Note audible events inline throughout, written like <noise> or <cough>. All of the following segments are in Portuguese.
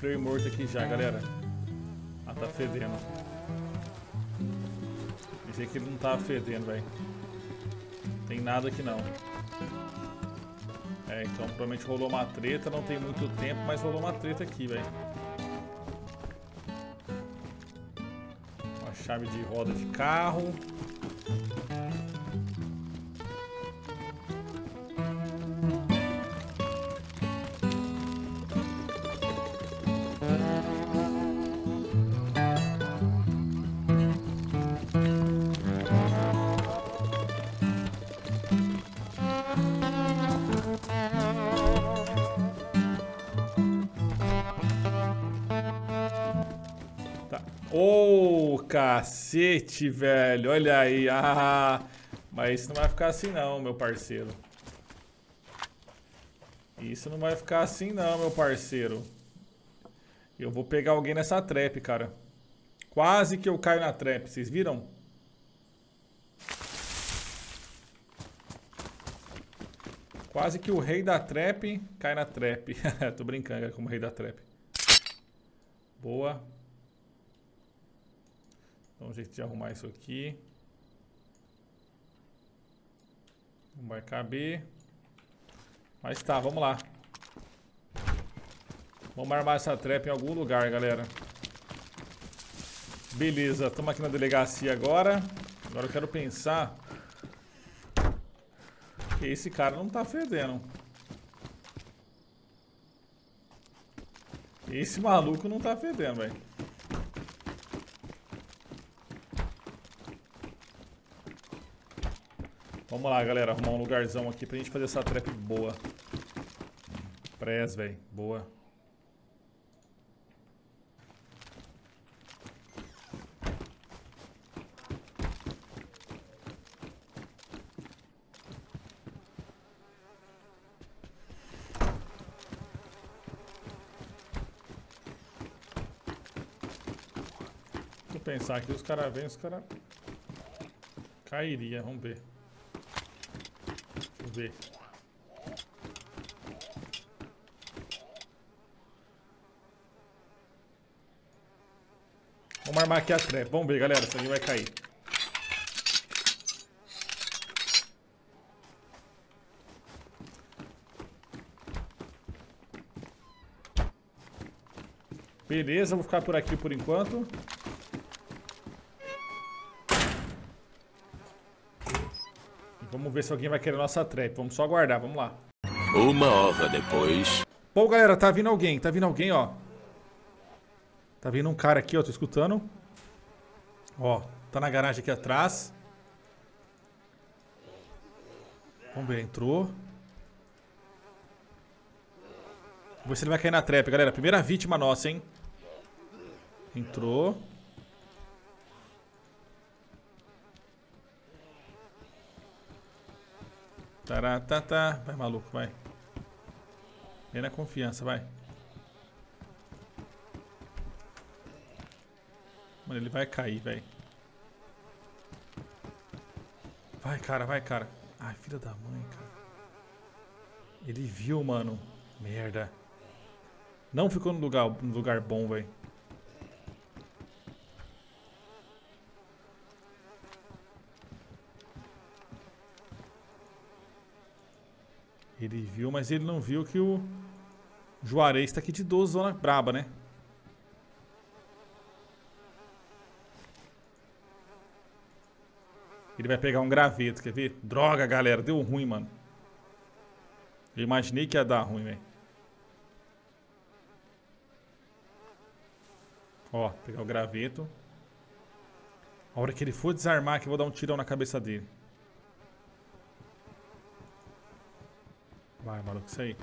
player morto aqui já, galera. Ah, tá fedendo. Pensei que ele não tava fedendo, velho. Tem nada aqui não. É, então provavelmente rolou uma treta, não tem muito tempo, mas rolou uma treta aqui, velho. Uma chave de roda de carro. Ô, oh, cacete, velho. Olha aí. Ah, mas isso não vai ficar assim não, meu parceiro. Isso não vai ficar assim não, meu parceiro. Eu vou pegar alguém nessa trap, cara. Quase que eu caio na trap. Vocês viram? Quase que o rei da trap cai na trap. <laughs> Tô brincando, é como rei da trap. Boa. Um jeito de arrumar isso aqui. Não vai caber. Mas tá, vamos lá. Vamos armar essa trap em algum lugar, galera. Beleza, estamos aqui na delegacia agora. Agora eu quero pensar... Esse cara não tá fedendo. Esse maluco não tá fedendo, velho. Vamos lá, galera. Arrumar um lugarzão aqui pra gente fazer essa trap boa. Press, velho. Boa. Pensar aqui, os caras vêm, os caras... Cairia, vamos ver. Vamos ver. Vamos armar aqui a trap. Vamos ver, galera, se alguém vai cair. Beleza, vou ficar por aqui por enquanto. Vamos ver se alguém vai querer nossa trap. Vamos só aguardar, vamos lá. Uma hora depois. Bom, galera, tá vindo alguém. Tá vindo alguém, ó. Tá vindo um cara aqui, ó. Tô escutando. Ó, tá na garagem aqui atrás. Vamos ver, entrou. Vamos ver se ele vai cair na trap, galera. Primeira vítima nossa, hein. Entrou. Taratata. Vai, maluco, vai. Vem na confiança, vai. Mano, ele vai cair, velho. Vai, cara, vai, cara. Ai, filha da mãe, cara. Ele viu, mano. Merda. Não ficou no lugar, no lugar bom, velho. Ele viu, mas ele não viu que o Juarez tá aqui de 12 zona braba, né? Ele vai pegar um graveto, quer ver? Droga, galera, deu ruim, mano. Eu imaginei que ia dar ruim, velho. Ó, pegar o graveto. A hora que ele for desarmar aqui, eu vou dar um tirão na cabeça dele. Vai, maluco, isso aí.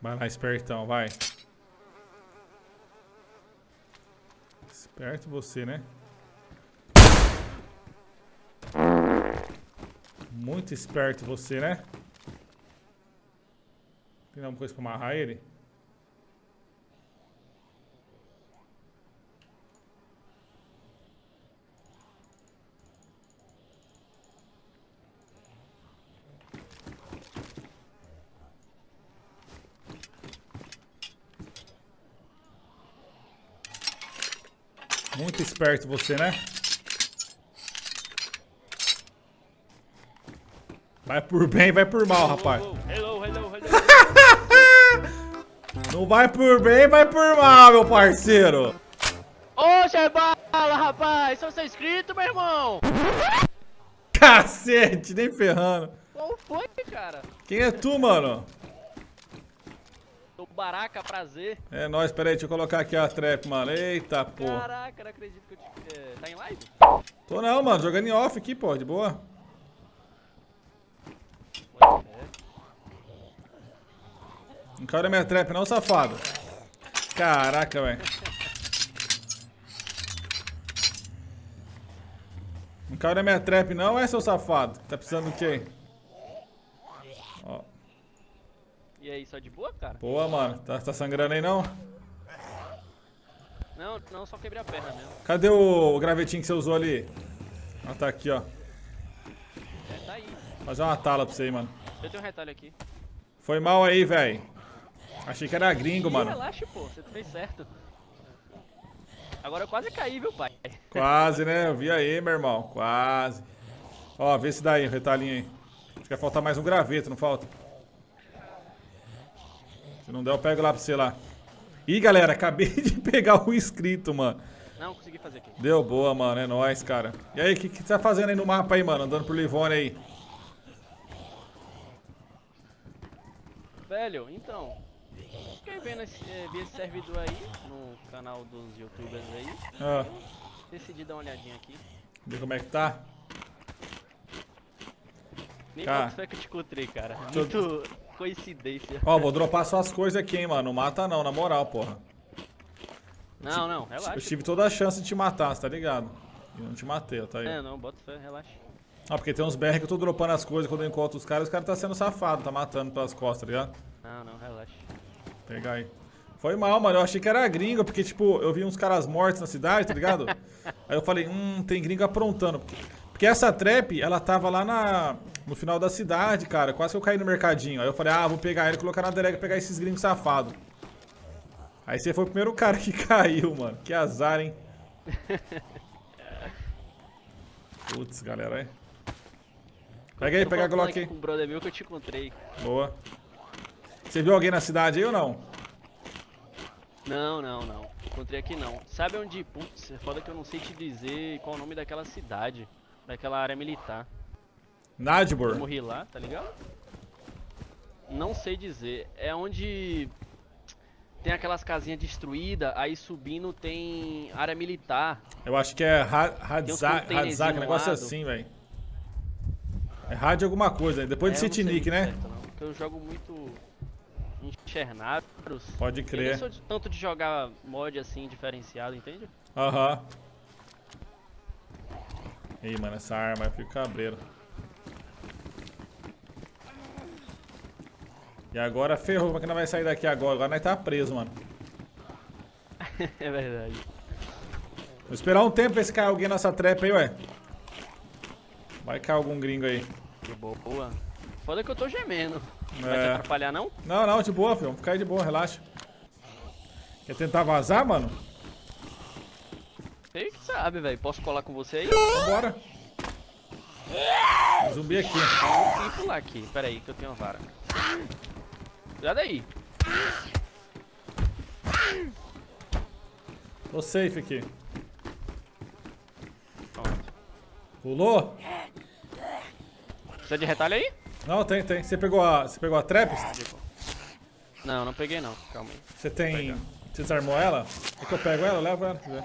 Vai lá, espertão, vai. Esperto você, né? Muito esperto você, né? Tem alguma coisa pra amarrar ele? Muito esperto você, né? Vai por bem, vai por mal, rapaz. Hello, hello, hello. Não vai por bem, vai por mal, meu parceiro. Ô, Chebala, rapaz! Sou seu inscrito, meu irmão! Cacete, nem ferrando. Qual foi, cara? Quem é tu, mano? Baraca, prazer. É nóis, peraí, deixa eu colocar aqui a trap, mano. Eita, porra. Caraca, não acredito que eu te... é, Tá em live? Tô não, mano, jogando em off aqui, pô, de boa. Não caiu na minha trap não, safado. Caraca, velho. Não caiu na minha trap não, é, seu safado? Tá precisando do quê? Ó. E aí, só de boa, cara? Boa, mano. Tá, tá sangrando aí não? Não, não, só quebrei a perna mesmo. Cadê o gravetinho que você usou ali? Ah, tá aqui, ó. É, tá aí. Fazer uma tala pra você aí, mano. Eu tenho um retalho aqui. Foi mal aí, velho. Achei que era gringo, Ih, mano. relaxa, pô. Você fez certo. Agora eu quase caí, viu, pai? Quase, né? Eu vi aí, meu irmão. Quase. Ó, vê se dá aí, o retalhinho aí. Acho que vai faltar mais um graveto, não falta? Se não der, eu pego lá pra você lá. Ih, galera, acabei <laughs> de pegar o inscrito, mano. Não, consegui fazer aqui. Deu boa, mano. É nóis, cara. E aí, o que, que você tá fazendo aí no mapa aí, mano? Andando por Livone aí. Velho, então... Fiquei vendo esse, eh, vi esse servidor aí, no canal dos youtubers aí. Ó, Decidi dar uma olhadinha aqui. vê como é que tá. Nem Cara. foi que eu te encontrei, cara. Muito coincidência. Ó, vou dropar suas coisas aqui, hein, mano. Não mata não, na moral, porra. Não, não, relaxa. Eu tive toda a chance de te matar, você tá ligado? E não te matei, ó, tá aí. É, não, bota fé, relaxa. Ah, porque tem uns BR que eu tô dropando as coisas quando eu encontro os caras, os caras tá sendo safado, tá matando pelas costas, tá ligado? Não, não, relaxa. Pegar aí. Foi mal, mano. Eu achei que era gringo, porque, tipo, eu vi uns caras mortos na cidade, tá ligado? <laughs> aí eu falei, hum, tem gringo aprontando. Porque essa trap, ela tava lá na, no final da cidade, cara. Quase que eu caí no mercadinho. Aí eu falei, ah, vou pegar ele e colocar na drag pegar esses gringos safados. Aí você foi o primeiro <laughs> cara que caiu, mano. Que azar, hein? Putz, galera, aí. Pega aí, pega a Glock aí. Com o brother meu que eu te encontrei. Boa. Você viu alguém na cidade aí ou não? Não, não, não. Encontrei aqui não. Sabe onde. Putz, é foda que eu não sei te dizer qual é o nome daquela cidade. Daquela área militar. Eu Nadbor. morri lá, tá ligado? Não sei dizer. É onde. Tem aquelas casinhas destruídas, aí subindo tem área militar. Eu acho que é Hadzak, um negócio lado. assim, velho. É rádio alguma coisa, depois É, de eu Citinic, né? certo, não, porque eu jogo muito em Chernados. Pode Eu crer. sou de- tanto de jogar mod assim, diferenciado, entende? Aham. Ih, mano, essa arma eu fico cabreiro. E agora ferrou, como é que não vai sair daqui agora? Agora nós tá preso, mano. <laughs> é verdade. Vou esperar um tempo ver se cai alguém nessa trap aí, ué. Vai cair algum gringo aí. Que boa. Foda que eu tô gemendo. Vai te É. atrapalhar não? Não, não, de boa, filho. Vamos ficar aí de boa, relaxa. Quer tentar vazar, mano? Sei que sabe, velho. Posso colar com você aí? Vambora. Zumbi aqui. Que pular aqui. Pera aí que eu tenho uma vara. Cuidado aí. Tô safe aqui. Pulou? Precisa de retalho aí? Não, tem, tem. Você pegou a, você pegou a trap? Não, não peguei não. Calma aí. Você tem... Você desarmou ela? É que eu pego ela? Leva ela.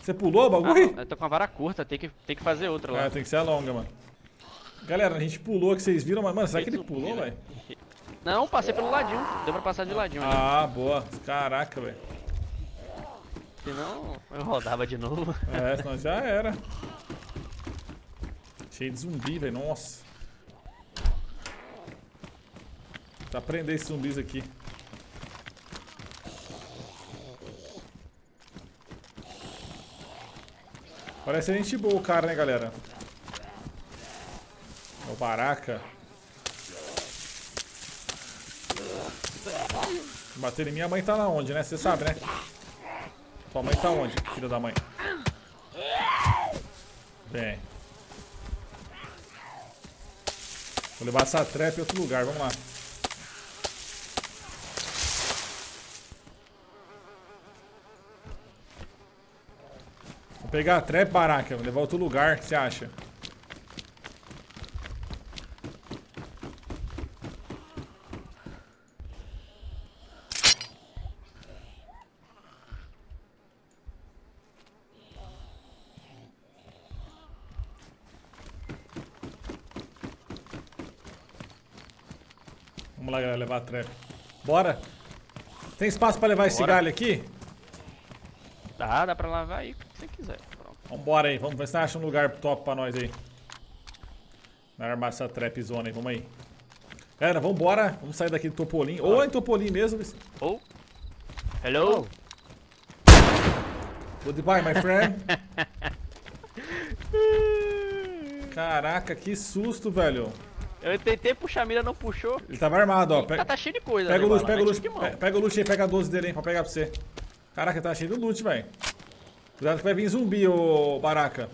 Você pulou o Ah, bagulho? não, eu tô com a vara curta, tem que, tem que fazer outra lá. É, tem que ser a longa, mano. Galera, a gente pulou que vocês viram, mas, mano, será que ele pulou, pulo, velho? Não, passei pelo ladinho. Deu pra passar de ladinho ali. Ah, boa. Caraca, velho. Senão eu rodava de novo. É, senão já era. Cheio de zumbi, velho. Nossa. Pra prender esses zumbis aqui. Parece gente boa o cara, né, galera? O Baraka. Bater em mim, a mãe tá na onde, né? Você sabe, né? Tua mãe tá onde, filha da mãe? Bem. Vou levar essa trap em outro lugar, vamos lá. Vou pegar a trap, baraca, vou levar outro lugar, você acha? Levar a trap. Bora! Tem espaço pra levar esse Bora. galho aqui? Dá, dá pra lavar aí o que você quiser. Pronto. Vambora aí, vamos ver se você acha um lugar top pra nós aí. Vai armar essa trap zona aí, vamos aí. Galera, vambora, vamos sair daqui do Topolim. Ou em Topolim mesmo. Oh. Hello. Goodbye, my friend. <laughs> Caraca, que susto, velho. Eu tentei puxar a mira, não puxou. Ele tava armado, ó. Tá, Pega, tá cheio de coisa. pega o né, loot, pega o Tá loot. Pega o loot aí, pega a 12 dele aí pra pegar pra você. Caraca, tá cheio de loot, velho. Cuidado que vai vir zumbi, ô Baraka.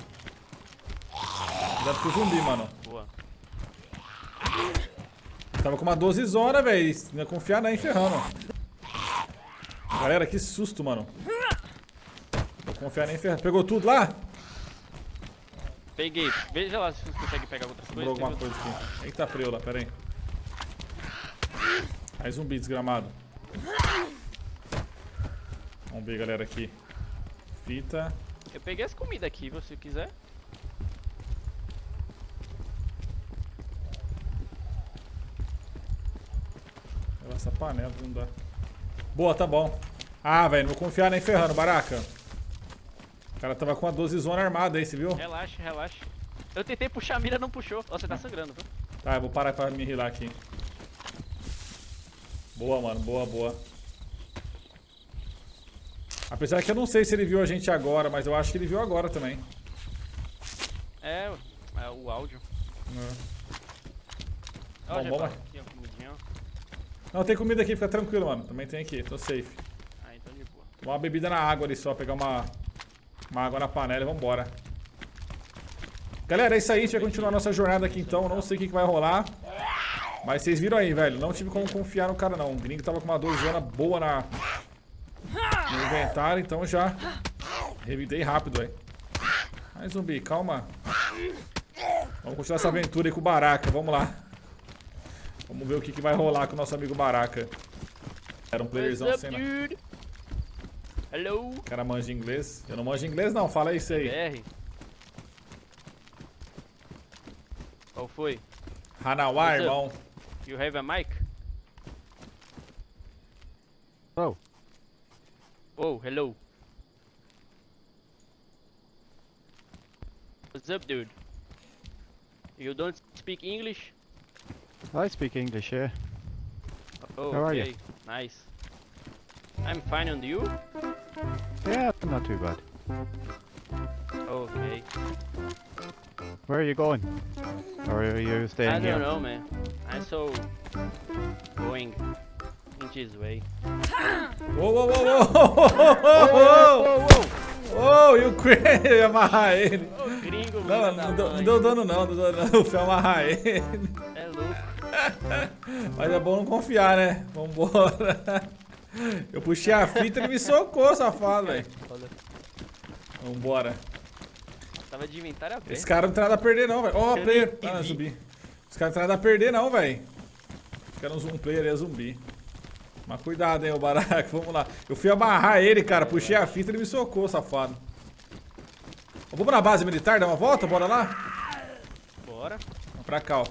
Cuidado com o zumbi, mano. Boa. Tava com uma 12 zona, velho. Não ia confiar nem ferrando. Galera, que susto, mano. Vou confiar nem ferrando. Pegou tudo lá? Peguei. Veja lá se você consegue pegar outras coisas. Sobrou alguma coisa aqui. Eita preula, pera aí. Aí zumbi desgramado. Vamos ver, galera, aqui. Fita. Eu peguei as comidas aqui, se você quiser. Essa panela, não dá. Boa, tá bom. Ah, velho, não vou confiar nem ferrando, baraca. O cara tava com a 12 zona armada aí, você viu? Relaxa, relaxa. Eu tentei puxar a mira, não puxou. Ó, você tá sangrando, viu? Tá, eu vou parar pra me rilar aqui. Boa, mano. Boa, boa. Apesar que eu não sei se ele viu a gente agora, mas eu acho que ele viu agora também. É, é o áudio. Ó, Bom, bom, tá aqui, ó. Não, tem comida aqui, fica tranquilo, mano. Também tem aqui, tô safe. Ah, então de boa. Tomar uma bebida na água ali só, pegar uma, uma água na panela e vambora. Galera, é isso aí, a gente vai continuar nossa jornada aqui então. Não sei o que, que vai rolar. Mas vocês viram aí, velho. Não tive como confiar no cara, não. O gringo tava com uma dozona boa na, no inventário, então já revidei rápido, velho. Ai, zumbi, calma. Vamos continuar essa aventura aí com o Baraka, vamos lá. Vamos ver o que, que vai rolar com o nosso amigo Baraka. Era um playerzão What's sem up, nada. Hello? O cara manja inglês. Eu não manjo inglês não, fala isso aí. BR. Qual foi? Up? irmão. You have a mic? Oh, Oh, hello. What's up, dude? You don't speak English? I speak English, yeah. Oh, How are you? okay. Nice. I'm fine, and you? Yeah, not too bad. Okay. Where are you going? Or are you staying I here? don't know, man. I'm so going in this way. Ô, ô, ô, ô, ô, ô, ô, e o Craig, eu ia amarrar ele. Ô, gringo, Não, filho da não, deu- não mãe. deu dano não, não deu dano. O Fel amarrar ele. É louco. <laughs> Mas é bom não confiar, né? Vambora. <laughs> Eu puxei a fita e ele me socou, safado, velho. Vambora. Tava de inventário aberto. Esse cara não tem nada a perder não, velho. Ó, Eu player. Ah, zumbi. Esse cara não tem nada a perder não, velho. Cara é um zoom player, é zumbi. Mas cuidado, hein, o Baraca. <laughs> Vamos lá. Eu fui amarrar ele, cara. Puxei a fita e ele me socou, safado. Vamos na base militar, dar uma volta? Bora lá? Bora. Vamos pra cá, ó.